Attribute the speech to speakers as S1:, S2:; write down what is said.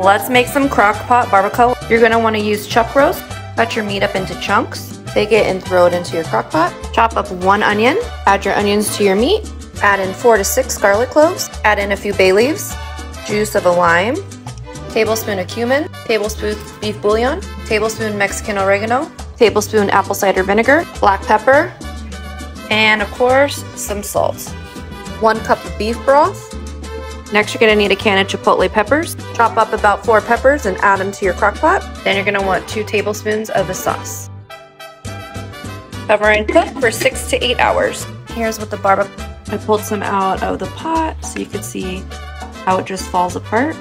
S1: Let's make some crock pot barbacoa. You're gonna wanna use chuck roast. Cut your meat up into chunks. Take it and throw it into your crock pot. Chop up one onion. Add your onions to your meat. Add in four to six garlic cloves. Add in a few bay leaves. Juice of a lime. Tablespoon of cumin. Tablespoon beef bouillon. Tablespoon Mexican oregano. Tablespoon apple cider vinegar. Black pepper. And of course, some salt. One cup of beef broth. Next, you're gonna need a can of chipotle peppers. Chop up about four peppers and add them to your crock pot. Then you're gonna want two tablespoons of the sauce. Cover and cook for six to eight hours. Here's what the barbacoa. I pulled some out of the pot so you could see how it just falls apart.